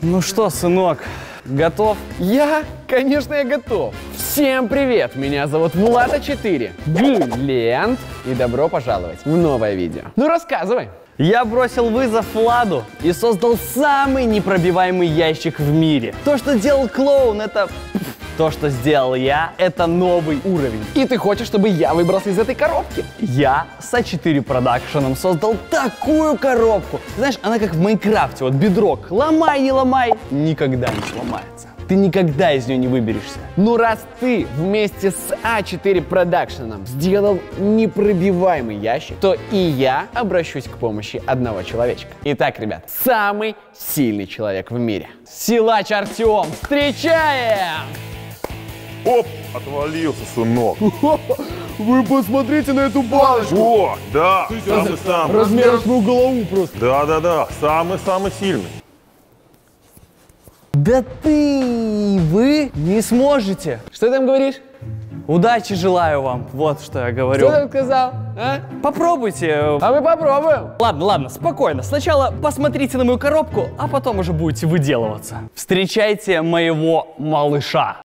Ну что, сынок, готов? Я, конечно, я готов. Всем привет, меня зовут Влада 4, Глент, и добро пожаловать в новое видео. Ну рассказывай. Я бросил вызов Владу и создал самый непробиваемый ящик в мире. То, что делал клоун, это... То, что сделал я, это новый уровень. И ты хочешь, чтобы я выбрался из этой коробки? Я с А4 продакшеном создал такую коробку. Знаешь, она как в Майнкрафте, вот бедрок. Ломай, не ломай, никогда не сломается. Ты никогда из нее не выберешься. Ну раз ты вместе с А4 Продакшеном сделал непробиваемый ящик, то и я обращусь к помощи одного человечка. Итак, ребят, самый сильный человек в мире. Силач Артем. Встречаем! Оп, отвалился, сынок. Вы посмотрите на эту балочку! О, да, самый-самый. Мою голову просто. Да-да-да, самый-самый сильный. Да ты вы не сможете. Что ты там говоришь? Удачи желаю вам. Вот что я говорю. Что ты сказал? А? Попробуйте. а мы попробуем. Ладно, ладно, спокойно. Сначала посмотрите на мою коробку, а потом уже будете выделываться. Встречайте моего малыша.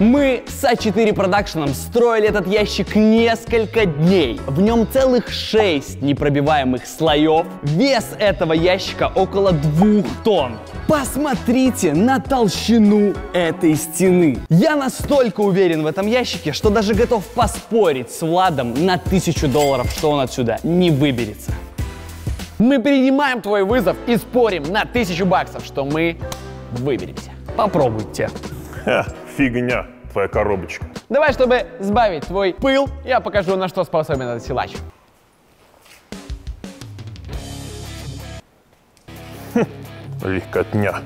Мы с А4 продакшеном строили этот ящик несколько дней. В нем целых 6 непробиваемых слоев. Вес этого ящика около 2 тонн. Посмотрите на толщину этой стены. Я настолько уверен в этом ящике, что даже готов поспорить с Владом на тысячу долларов, что он отсюда не выберется. Мы принимаем твой вызов и спорим на тысячу баксов, что мы выберемся. Попробуйте. Ха, фигня, твоя коробочка. Давай, чтобы сбавить твой пыл, я покажу, на что способен этот силач. Легкотня.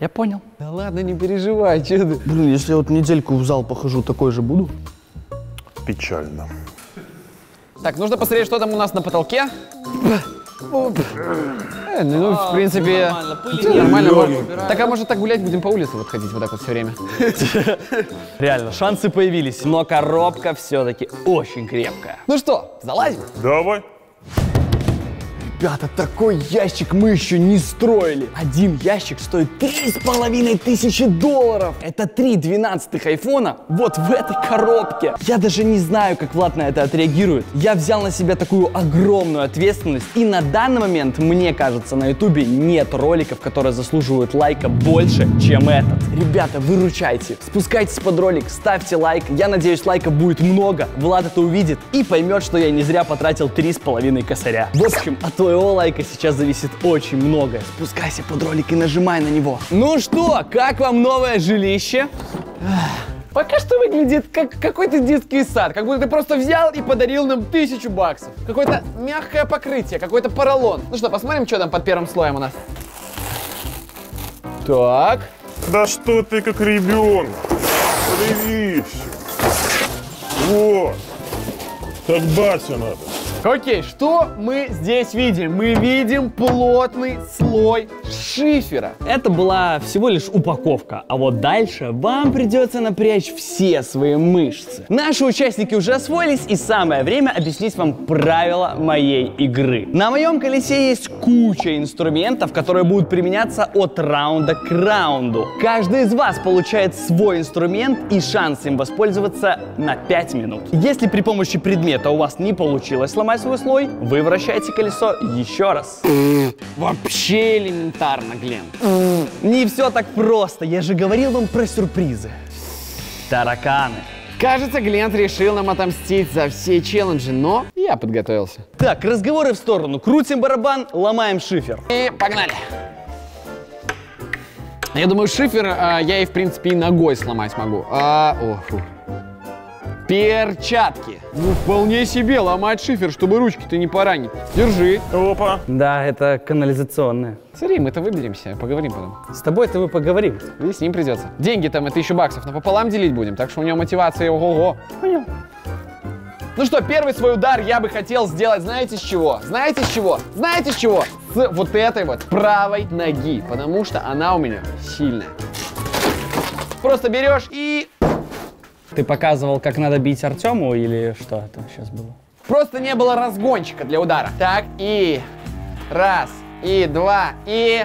Я понял. Да ладно, не переживай, что ты. Блин, если я вот недельку в зал похожу, такой же буду? Печально. Так, нужно посмотреть, что там у нас на потолке. Э, ну, в принципе, нормально, пыли нормально. Можно. Так, а может так гулять будем по улице вот ходить вот так вот все время? Реально, шансы появились, но коробка все-таки очень крепкая. Ну что, залазим? Давай. Ребята, такой ящик мы еще не строили. Один ящик стоит три с половиной тысячи долларов. Это три двенадцатых айфона вот в этой коробке. Я даже не знаю, как Влад на это отреагирует. Я взял на себя такую огромную ответственность. И на данный момент, мне кажется, на ютубе нет роликов, которые заслуживают лайка больше, чем этот. Ребята, выручайте. Спускайтесь под ролик, ставьте лайк. Я надеюсь, лайков будет много. Влад это увидит и поймет, что я не зря потратил три с половиной косаря. В общем, от твоего лайка сейчас зависит очень многое. Спускайся под ролик и нажимай на него. Ну что, как вам новое жилище? Пока что выглядит как какой-то детский сад, как будто ты просто взял и подарил нам тысячу баксов. Какое-то мягкое покрытие, какой-то поролон. Ну что, посмотрим, что там под первым слоем у нас. Так, Да что ты как ребенок? Привись. Вот. Как батя надо. Окей, что мы здесь видим? Мы видим плотный слой шифера. Это была всего лишь упаковка, а вот дальше вам придется напрячь все свои мышцы. Наши участники уже освоились, и самое время объяснить вам правила моей игры. На моем колесе есть куча инструментов, которые будут применяться от раунда к раунду. Каждый из вас получает свой инструмент и шанс им воспользоваться на 5 минут. Если при помощи предмета у вас не получилось сломать свой слой, вы вращаете колесо еще раз. Вообще элементарно, Глен. Не все так просто, я же говорил вам про сюрпризы. Тараканы. Кажется, Глент решил нам отомстить за все челленджи, но я подготовился. Так, разговоры в сторону. Крутим барабан, ломаем шифер. И погнали. Я думаю, шифер а, я и, в принципе, и ногой сломать могу. А, о, фу. Перчатки. Ну, вполне себе ломать шифер, чтобы ручки-то не поранить. Держи. Опа. Да, это канализационное. Смотри, мы-то выберемся, поговорим потом. С тобой-то мы поговорим. И с ним придется. Деньги там и тысячу баксов, но пополам делить будем, так что у него мотивация ого-го. Понял. Ну что, первый свой удар я бы хотел сделать, знаете с чего? Знаете с чего? Знаете с чего? с вот этой вот правой ноги, потому что она у меня сильная. Просто берешь и Ты показывал, как надо бить Артему или что это сейчас было? просто не было разгончика для удара. Так, и раз, и два, и...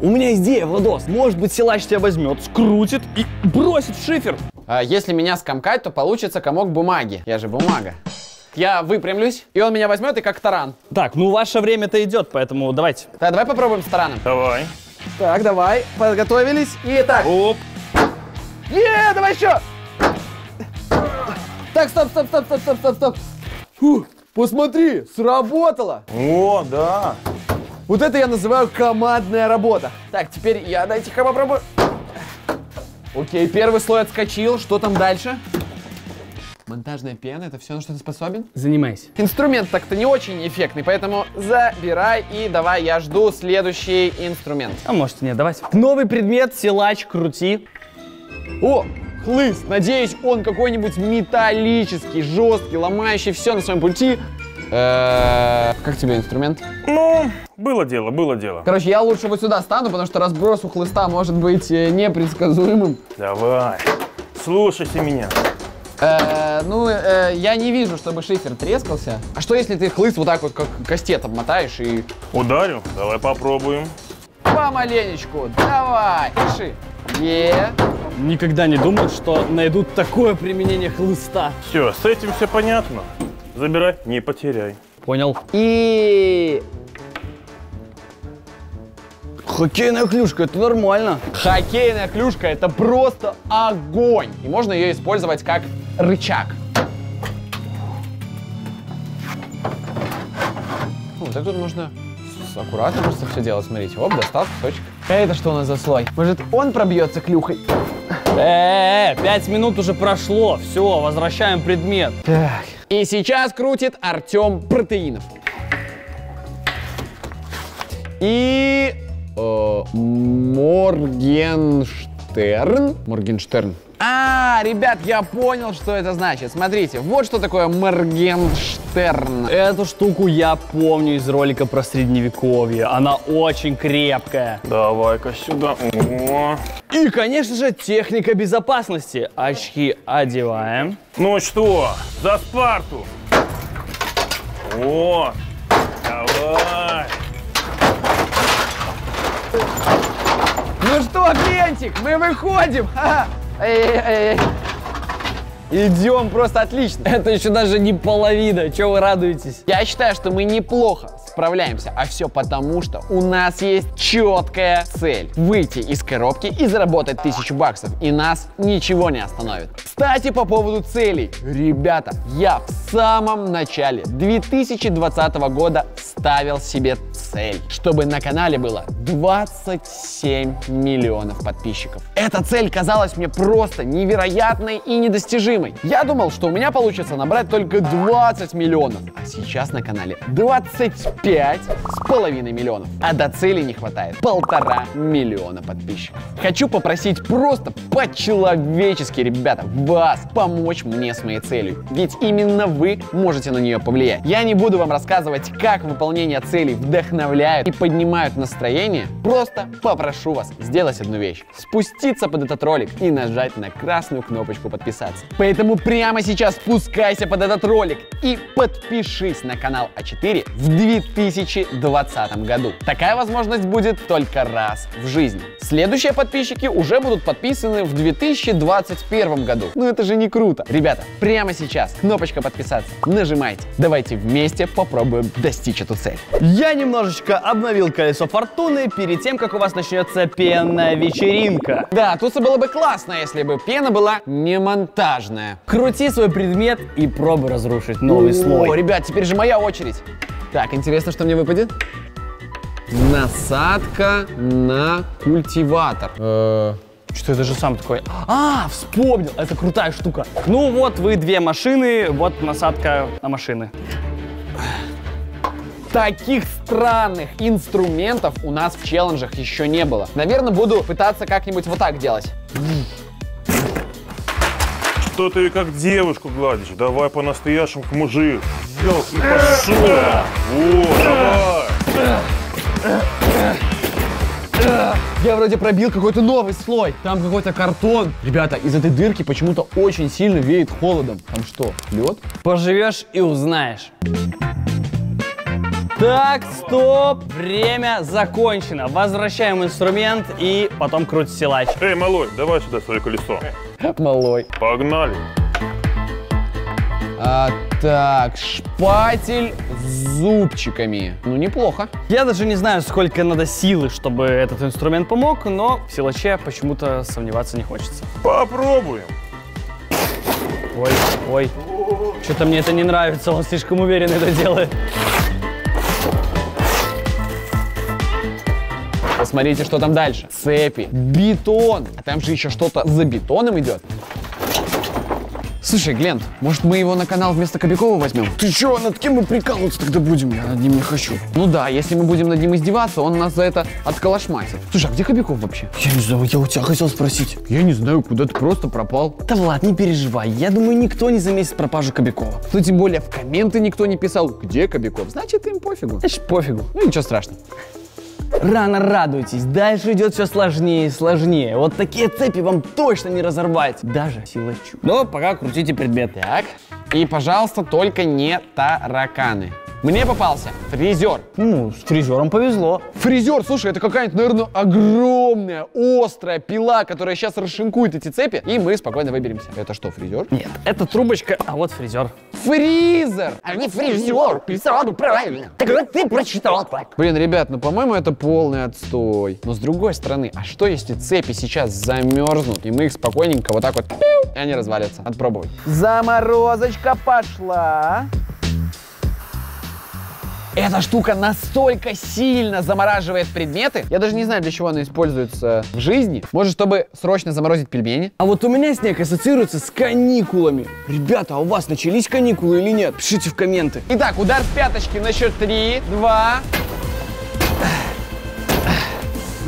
У меня идея, Владос. Может быть, силач тебя возьмет, скрутит и бросит в шифер. А, если меня скомкать, то получится комок бумаги. Я же бумага. Я выпрямлюсь, и он меня возьмет и как таран. Так, ну ваше время-то идет, поэтому давайте. Так, давай попробуем с тараном. Давай. Так, давай, подготовились. И так. Оп. Е, давай еще! Так, стоп, стоп, стоп, стоп, стоп, стоп, стоп. Фу, посмотри, сработало. О, да. Вот это я называю командная работа. Так, теперь я дайте-ка попробую. Окей, первый слой отскочил. Что там дальше? Монтажная пена, это все, на что ты способен? Занимайся. Инструмент так-то не очень эффектный, поэтому забирай и давай, я жду следующий инструмент. А может нет, давайте. Новый предмет, силач, крути. О, хлыст! Надеюсь, он какой-нибудь металлический, жесткий, ломающий все на своем пути. Э, Как тебе инструмент? Ну, было дело, было дело. Короче, я лучше вот сюда стану, потому что разброс у хлыста может быть э, непредсказуемым. Давай. Слушайся меня. Э, ну, э, я не вижу, чтобы шифер трескался. А что если ты хлыст вот так вот, как кастет обмотаешь и Ударю? Давай попробуем. помаленечку, давай, пиши. Е. Никогда не думал, что найдут такое применение хлыста. Все, с этим все понятно. Забирай, не потеряй. Понял? И Хоккейная клюшка, это нормально. хоккейная клюшка это просто огонь. И можно ее использовать как рычаг. Ну, так тут нужно с- аккуратно просто все делать. Смотрите, оп, достал кусочек. А это что у нас за слой? Может, он пробьется клюхой? Э, -э, пять минут уже прошло. Все, возвращаем предмет. Так. И сейчас крутит Артем Протеинов. И... э, Моргенштерн? Моргенштерн. А, ребят, я понял, что это значит. Смотрите, вот что такое Моргенштерн. Эту штуку я помню из ролика про средневековье. Она очень крепкая. Давай-ка сюда. О. И, конечно же, техника безопасности. Очки одеваем. Ну что, за Спарту. О, давай. Ну что, клиентик, мы выходим. Ха-ха. Эй-эй-эй. Идем просто отлично. Это еще даже не половина. Чего вы радуетесь? Я считаю, что мы неплохо справляемся, а все потому, что у нас есть четкая цель – выйти из коробки и заработать тысячу баксов, и нас ничего не остановит. Кстати, по поводу целей. Ребята, я в самом начале 2020 года ставил себе цель, чтобы на канале было 27 миллионов подписчиков. Эта цель казалась мне просто невероятной и недостижимой. Я думал, что у меня получится набрать только 20 миллионов, а сейчас на канале 25 с половиной миллионов, а до цели не хватает полтора миллиона подписчиков. Хочу попросить просто по-человечески, ребята, вас помочь мне с моей целью, ведь именно вы можете на нее повлиять. Я не буду вам рассказывать, как выполнение целей вдохновляют и поднимают настроение, просто попрошу вас сделать одну вещь. Спуститься под этот ролик и нажать на красную кнопочку подписаться. Поэтому прямо сейчас спускайся под этот ролик и подпишись на канал А4 в 2020 году. Такая возможность будет только раз в жизни. Следующие подписчики уже будут подписаны в 2021 году. Ну это же не круто. Ребята, прямо сейчас кнопочка подписаться нажимайте. Давайте вместе попробуем достичь эту цель. Я немножечко обновил колесо фортуны перед тем, как у вас начнется пенная вечеринка. Да, тут было бы классно, если бы пена была не монтажная. Крути свой предмет и пробуй разрушить новый О, слой. ребят, теперь же моя очередь. Так, интересно, что мне выпадет? Насадка на культиватор. Что я даже сам такой, а, вспомнил, это крутая штука. Ну вот вы две машины, вот насадка на машины. Таких странных инструментов у нас в челленджах еще не было. Наверное, буду пытаться как-нибудь вот так делать. Что ты как девушку гладишь? Давай по-настоящему к мужик. Ёлки, пошел! Во, давай! Я вроде пробил какой-то новый слой. Там какой-то картон. Ребята, из этой дырки почему-то очень сильно веет холодом. Там что, лед? Поживешь и узнаешь. Так, стоп, время закончено. Возвращаем инструмент и потом крутить силач. Эй, малой, давай сюда свое колесо. Малой. Погнали. А, так, шпатель с зубчиками. Ну, неплохо. Я даже не знаю, сколько надо силы, чтобы этот инструмент помог, но в силаче почему-то сомневаться не хочется. Попробуем. Ой, ой, что-то мне это не нравится, он слишком уверенно это делает. Посмотрите, что там дальше. Цепи, бетон. А там же еще что-то за бетоном идет. Слушай, Глент, может мы его на канал вместо Кобякова возьмем? Ты чё, над кем мы прикалываться тогда будем? Я над ним не хочу. Ну да, если мы будем над ним издеваться, он нас за это отколошматит. Слушай, а где Кобяков вообще? Я не знаю, я у тебя хотел спросить. Я не знаю, куда-то просто пропал. Да Влад, не переживай. Я думаю, никто не заметит пропажу Кобякова. Ну, тем более в комменты никто не писал, где Кобяков. Значит, им пофигу. Значит, пофигу. Ну, ничего страшного. Рано радуйтесь, дальше идет все сложнее и сложнее. Вот такие цепи вам точно не разорвать, даже силачу. Но пока крутите предмет. Так. И, пожалуйста, только не тараканы. Мне попался фрезер. Ну, с фрезером повезло. Фрезер, слушай, это какая-нибудь, наверное, огромная, острая пила, которая сейчас расшинкует эти цепи, и мы спокойно выберемся. Это что, фрезер? Нет, это трубочка, а вот фрезер. Фризер! А не фрезер, писал правильно. Так вот ты прочитал так. Блин, ребят, ну, по-моему, это полный отстой. Но с другой стороны, а что если цепи сейчас замерзнут, и мы их спокойненько вот так вот, и они развалятся? Пробовать. Заморозочка пошла. Эта штука настолько сильно замораживает предметы. Я даже не знаю, для чего она используется в жизни. Может, чтобы срочно заморозить пельмени? А вот у меня снег ассоциируется с каникулами. Ребята, а у вас начались каникулы или нет? Пишите в комменты. Итак, удар в пяточки на счет 3, 2.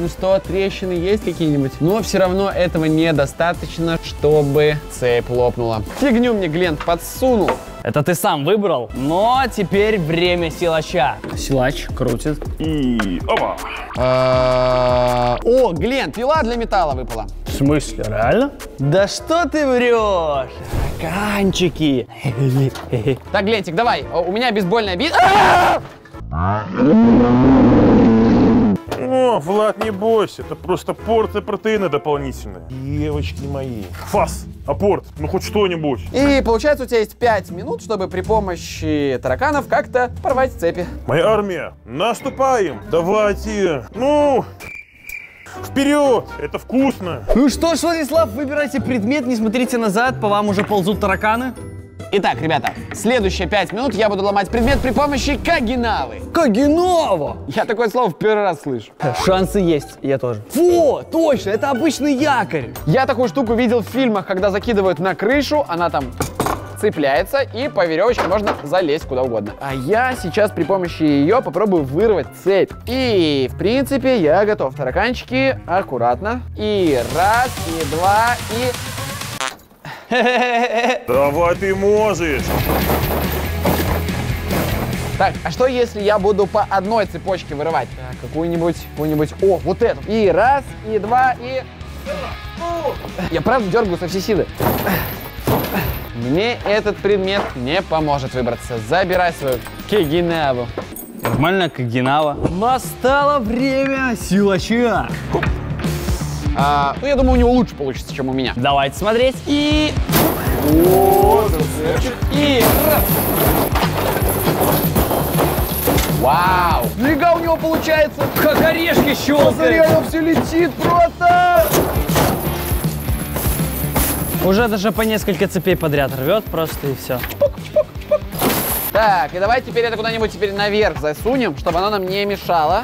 Ну что, трещины есть какие-нибудь? Но все равно этого недостаточно, чтобы цепь лопнула. Фигню мне Глент подсунул. Это ты сам выбрал, но теперь время силача. Силач крутит. И опа. А, О, Глент, пила для металла выпала. В смысле, реально? Да что ты врешь? Канчики. Так, Глентик, давай, у меня бейсбольная бит. О, Влад, не бойся, это просто порция протеина дополнительная. Девочки мои. Фас, апорт, ну хоть что-нибудь. И получается, у тебя есть 5 минут, чтобы при помощи тараканов как-то порвать цепи. Моя армия, наступаем. Давайте, ну, вперед, это вкусно. Ну что ж, Владислав, выбирайте предмет, не смотрите назад, по вам уже ползут тараканы. Итак, ребята, следующие 5 минут я буду ломать предмет при помощи кагинавы. Кагинова! Я такое слово в первый раз слышу. Шансы есть, я тоже. Во, точно, это обычный якорь. Я такую штуку видел в фильмах, когда закидывают на крышу, она там цепляется, и по веревочке можно залезть куда угодно. А я сейчас при помощи ее попробую вырвать цепь. И, в принципе, я готов. Тараканчики, аккуратно. И раз, и два, и... Давай ты можешь. Так, а что если я буду по одной цепочке вырывать? Какую-нибудь, какую-нибудь... О, вот эту. И раз, и два, и... Я правда дергаю со всей силы. Мне этот предмет не поможет выбраться. Забирай свою кегинаву. Нормально, как Генава. Настало время силача. А, ну, я думаю, у него лучше получится, чем у меня. Давайте смотреть. И... И раз. Вау! Фига у него получается, как орешки щелкает. оно все летит просто! Уже даже по несколько цепей подряд рвет просто и все. Так, и давай теперь это куда-нибудь теперь наверх засунем, чтобы оно нам не мешало.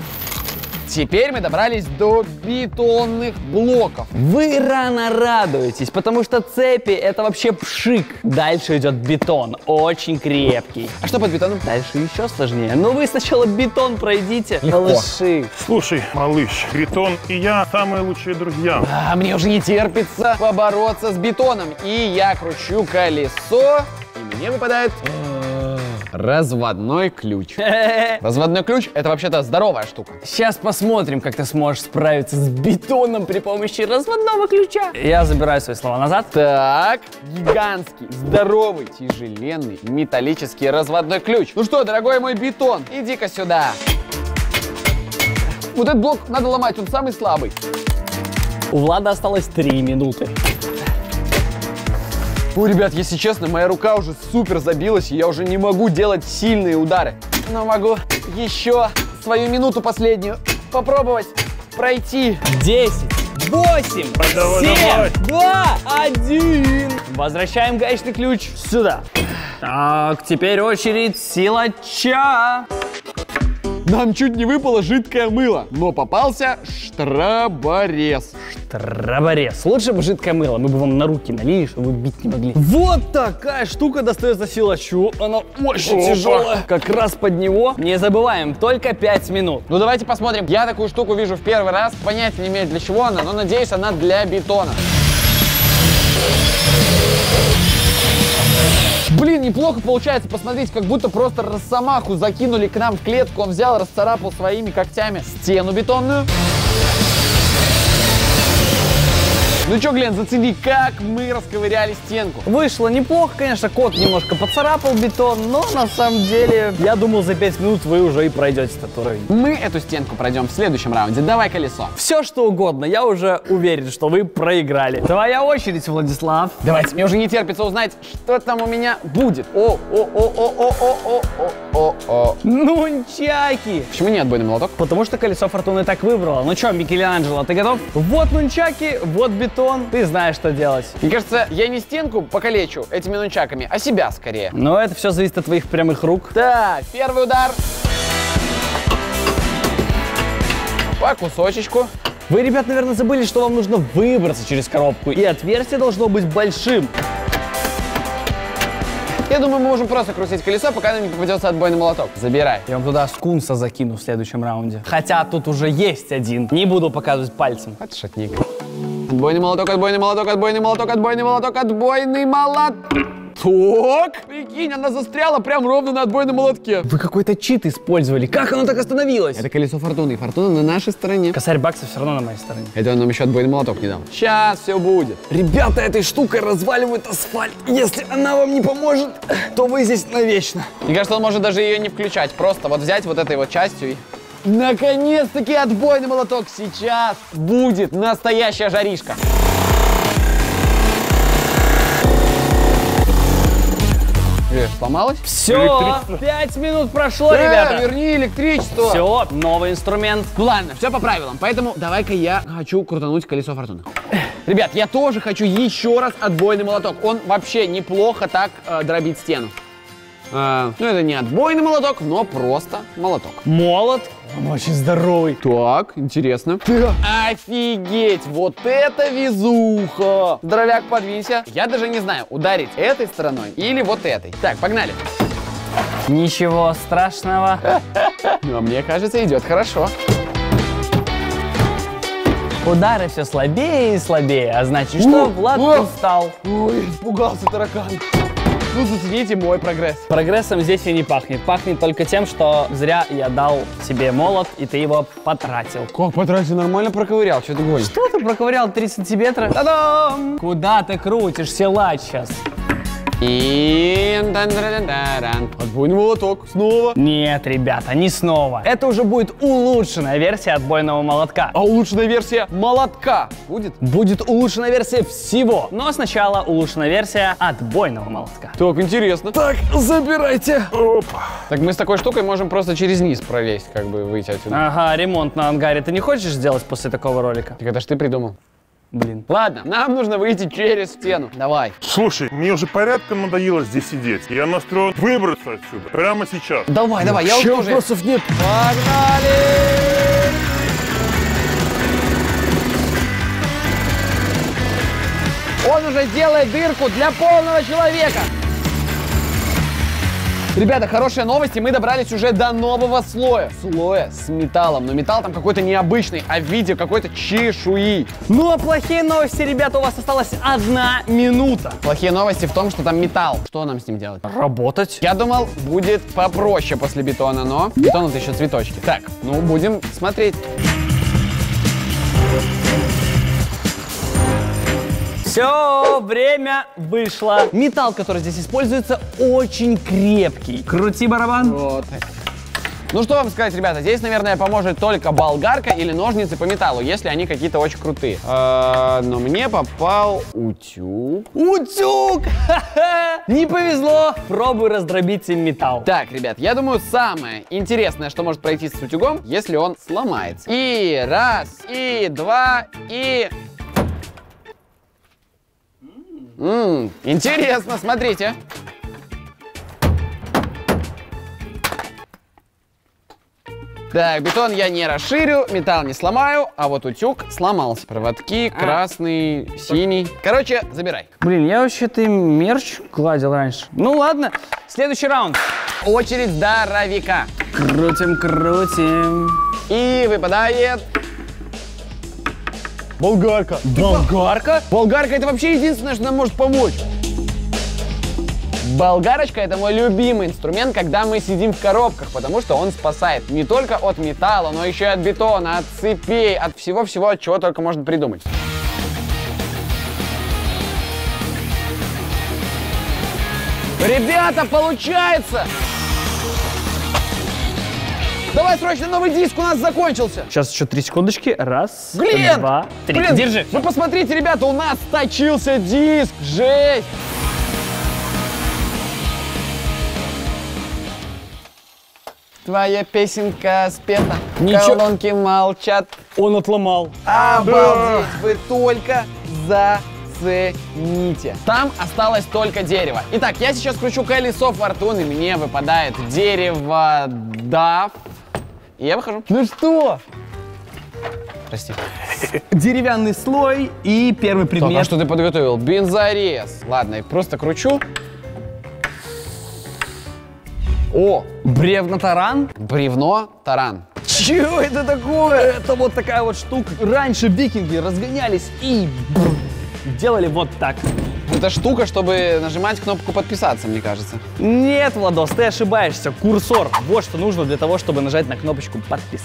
Теперь мы добрались до бетонных блоков. Вы рано радуетесь, потому что цепи это вообще пшик. Дальше идет бетон, очень крепкий. А что под бетоном? Дальше еще сложнее. Но вы сначала бетон пройдите, малыши. Слушай, малыш, Критон и я самые лучшие друзья. А мне уже не терпится побороться с бетоном. И я кручу колесо, и мне выпадает Разводной ключ. Разводной ключ — это вообще-то здоровая штука. Сейчас посмотрим, как ты сможешь справиться с бетоном при помощи разводного ключа. Я забираю свои слова назад. Так, гигантский, здоровый, тяжеленный, металлический разводной ключ. Ну что, дорогой мой бетон, иди-ка сюда. Вот этот блок надо ломать, он самый слабый. У Влада осталось три минуты. Ой, ребят, если честно, моя рука уже супер забилась, и я уже не могу делать сильные удары. Но могу еще свою минуту последнюю попробовать пройти. 10, 8, Давай, 7, давай. 2, 1. Возвращаем гаечный ключ сюда. Так, теперь очередь силача. Нам чуть не выпало жидкое мыло, но попался штраборез. Траборез. Лучше бы жидкое мыло, мы бы вам на руки налили, чтобы вы бить не могли. Вот такая штука достается силачу. Она очень Опа. тяжелая. Как раз под него. Не забываем, только 5 минут. Ну давайте посмотрим. Я такую штуку вижу в первый раз, понятия не имею для чего она, но надеюсь она для бетона. Блин, неплохо получается, посмотрите, как будто просто росомаху закинули к нам в клетку, он взял, расцарапал своими когтями стену бетонную. Ну чё, Глен, зацени, как мы расковыряли стенку. Вышло неплохо, конечно, кот немножко поцарапал бетон, но на самом деле, я думал, за 5 минут вы уже и пройдете этот уровень. Мы эту стенку пройдем в следующем раунде. Давай колесо. Все что угодно, я уже уверен, что вы проиграли. Твоя очередь, Владислав. Давайте, мне уже не терпится узнать, что там у меня будет. О, о, о, о, о, о, о, о, о, о. Нунчаки! Почему не отбойный молоток? Потому что колесо фортуны так выбрало. Ну что, Микеланджело, ты готов? Вот нунчаки, вот бетон. Ты знаешь, что делать. Мне кажется, я не стенку покалечу этими нунчаками, а себя скорее. Но это все зависит от твоих прямых рук. Так, первый удар. По кусочечку. Вы, ребят, наверное, забыли, что вам нужно выбраться через коробку. И отверстие должно быть большим. Я думаю, мы можем просто крутить колесо, пока нам не попадется отбойный молоток. Забирай. Я вам туда скунса закину в следующем раунде. Хотя тут уже есть один. Не буду показывать пальцем. Это шатник. Отбойный молоток, отбойный молоток, отбойный молоток, отбойный молоток, отбойный молоток. Прикинь, она застряла прям ровно на отбойном молотке. Вы какой-то чит использовали. Как оно так остановилось? Это колесо фортуны, и фортуна на нашей стороне. Косарь баксов все равно на моей стороне. Это он нам еще отбойный молоток не дал. Сейчас все будет. Ребята, этой штукой разваливают асфальт. Если она вам не поможет, то вы здесь навечно. Мне кажется, он может даже ее не включать. Просто вот взять вот этой вот частью и... Наконец-таки отбойный молоток. Сейчас будет настоящая жаришка. Э, сломалась? Все, пять минут прошло, Э, ребята. верни электричество. Все, новый инструмент. Ладно, все по правилам. Поэтому давай-ка я хочу крутануть колесо фортуны. Ребят, я тоже хочу еще раз отбойный молоток. Он вообще неплохо так э, дробит стену. Э, ну, это не отбойный молоток, но просто молоток. Молот. Он очень здоровый. Так, интересно. Офигеть, вот это везуха! Здоровяк, подвинься. Я даже не знаю, ударить этой стороной или вот этой. Так, погнали. Ничего страшного. Ну, а мне кажется, идет хорошо. Удары все слабее и слабее, а значит, что Влад устал. Ой, испугался таракан. Ну, зацените мой прогресс. Прогрессом здесь и не пахнет. Пахнет только тем, что зря я дал тебе молот, и ты его потратил. Как потратил, нормально проковырял, что ты гонишь? Что ты проковырял 3 сантиметра? Та-дам! Куда ты крутишь, силач сейчас? И... молоток, снова. Нет, ребята, не снова. Это уже будет улучшенная версия отбойного молотка. А улучшенная версия молотка будет? Будет улучшенная версия всего. Но сначала улучшенная версия отбойного молотка. Так, интересно. Так, забирайте. Опа. Так мы с такой штукой можем просто через низ пролезть, как бы выйти отсюда. Ага, ремонт на ангаре ты не хочешь сделать после такого ролика? Так это ж ты придумал. Блин. Ладно, нам нужно выйти через стену. Давай. Слушай, мне уже порядком надоело здесь сидеть. Я настроен выбраться отсюда. Прямо сейчас. Давай, давай, я уже... вопросов нет. Погнали! Он уже делает дырку для полного человека. Ребята, хорошая новость, и мы добрались уже до нового слоя. Слоя с металлом. Но металл там какой-то необычный, а в виде какой-то чешуи. Ну а плохие новости, ребята, у вас осталась одна минута. Плохие новости в том, что там металл. Что нам с ним делать? Работать. Я думал, будет попроще после бетона, но бетон это еще цветочки. Так, ну будем смотреть. Все, время вышло. Металл, который здесь используется, очень крепкий. Крути барабан. Вот. Ну что вам сказать, ребята, здесь, наверное, поможет только болгарка или ножницы по металлу, если они какие-то очень крутые. А, но мне попал утюг. Утюг! Не повезло. Пробуй раздробить им металл. Так, ребят, я думаю, самое интересное, что может пройти с утюгом, если он сломается. И раз, и два, и... М, интересно, смотрите. Так, бетон я не расширю, металл не сломаю, а вот утюг сломался. Проводки, красный, синий. Короче, забирай. Блин, я вообще-то мерч гладил раньше. Ну ладно, следующий раунд. Очередь здоровяка. Крутим, крутим. И выпадает... Болгарка. Болгарка? Болгарка это вообще единственное, что нам может помочь. Болгарочка это мой любимый инструмент, когда мы сидим в коробках, потому что он спасает не только от металла, но еще и от бетона, от цепей, от всего-всего, от чего только можно придумать. Ребята, получается! Давай срочно новый диск, у нас закончился! Сейчас еще три секундочки. Раз, Глент! два, три. Блин, Держи. Вы посмотрите, ребята, у нас точился диск! Жесть! Твоя песенка спета, Ничего- колонки молчат. Он отломал. Обалдеть, вы только зацените. Там осталось только дерево. Итак, я сейчас кручу колесо фортуны, мне выпадает дерево дав. И я выхожу. Ну что? Прости. Деревянный слой и первый Так, а предмет. что ты подготовил? Бензорез. Ладно, я просто кручу. О, Бревно-таран? бревно, таран. Чего это такое? Это вот такая вот штука. Раньше викинги разгонялись и бррр, делали вот так. Это штука, чтобы нажимать кнопку подписаться, мне кажется. Нет, Владос, ты ошибаешься. Курсор. Вот что нужно для того, чтобы нажать на кнопочку подпис.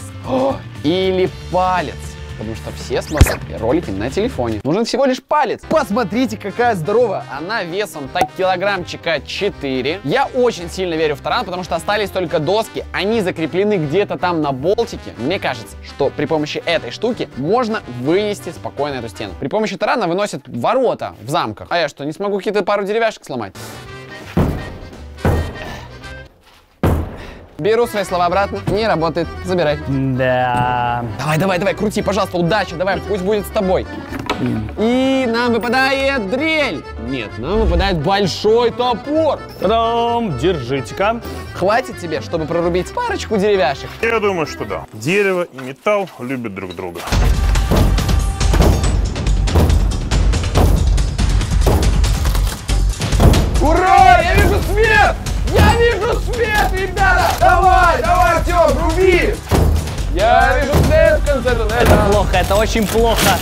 Или палец. Потому что все смотрят ролики на телефоне. Нужен всего лишь палец. Посмотрите, какая здоровая. Она весом так килограммчика 4. Я очень сильно верю в таран, потому что остались только доски. Они закреплены где-то там на болтике. Мне кажется, что при помощи этой штуки можно вынести спокойно эту стену. При помощи тарана выносят ворота в замках. А я что, не смогу какие-то пару деревяшек сломать? Беру свои слова обратно. Не работает. Забирай. Да. Давай, давай, давай, крути, пожалуйста, удачи, давай, пусть будет с тобой. И нам выпадает дрель. Нет, нам выпадает большой топор. Потом держите-ка. Хватит тебе, чтобы прорубить парочку деревяшек. Я думаю, что да. Дерево и металл любят друг друга. Ура! Я вижу свет! Я вижу свет, ребята! Давай, давай, Артем, руби! Я вижу свет в конце туннеля. Плохо, это очень плохо.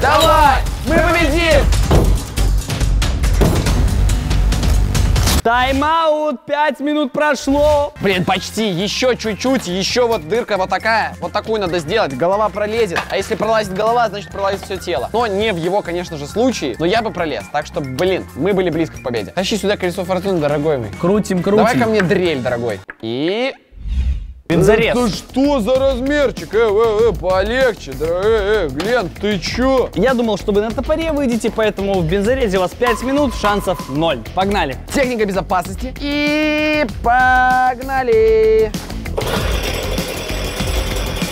Давай, мы победим! Тайм-аут, пять минут прошло. Блин, почти, еще чуть-чуть, еще вот дырка вот такая, вот такую надо сделать, голова пролезет. А если пролазит голова, значит пролазит все тело. Но не в его, конечно же, случае, но я бы пролез. Так что, блин, мы были близко к победе. Тащи сюда колесо фортуны, дорогой мой. Крутим, крутим. Давай ко мне дрель, дорогой. И... Бензорез. Это что за размерчик? Э, э, э, полегче, да, э, э, Глен, ты чё? Я думал, что вы на топоре выйдете, поэтому в бензорезе у вас 5 минут, шансов 0. Погнали. Техника безопасности. И погнали!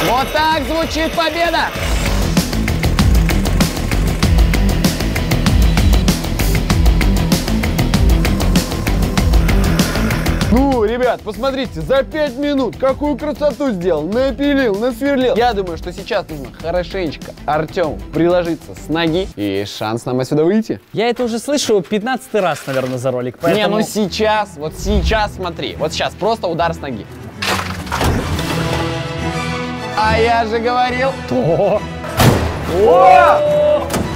Вот так звучит победа! Ну, ребят, посмотрите, за 5 минут какую красоту сделал, напилил, насверлил. Я думаю, что сейчас нужно хорошенечко Артему приложиться с ноги и шанс нам отсюда выйти. Я это уже слышу 15 раз, наверное, за ролик, поэтому... Не, ну сейчас, вот сейчас смотри, вот сейчас просто удар с ноги. А я же говорил.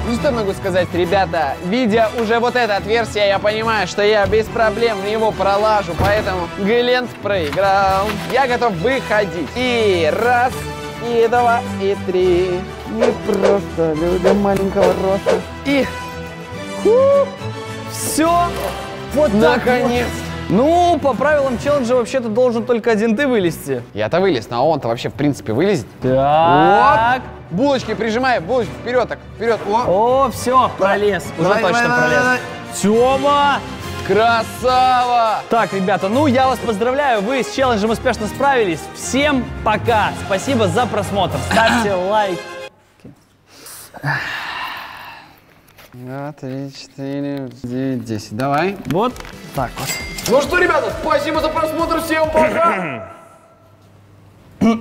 Ну что могу сказать, ребята, видя уже вот это отверстие, я понимаю, что я без проблем в него пролажу, поэтому Глент проиграл. Я готов выходить. И раз, и два, и три. Не просто людям маленького роста. И Все! Вот так наконец. Ну, по правилам челленджа вообще-то должен только один ты вылезти. Я-то вылез, но он-то вообще в принципе вылезет. Так. Оп. Булочки прижимай, булочки вперед так, вперед. О, О, все, пролез. Уже Давай, точно давай, пролез. давай. Тёма! красава! Так, ребята, ну я вас поздравляю, вы с челленджем успешно справились. Всем пока! Спасибо за просмотр. Ставьте лайк. Два, три, четыре, девять, десять. Давай. Вот так вот. Ну что, ребята, спасибо за просмотр, всем пока!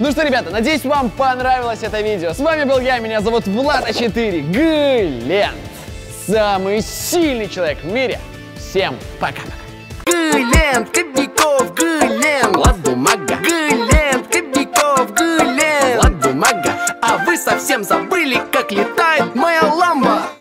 Ну что, ребята, надеюсь, вам понравилось это видео. С вами был я, меня зовут Влад А4 Глент. Самый сильный человек в мире. Всем пока-пока. Гылен, Кобяков, Гылен, Влад Бумага, Гылен, Кобяков, Гылен, Влад Бумага. А вы совсем забыли, как летает моя ламба?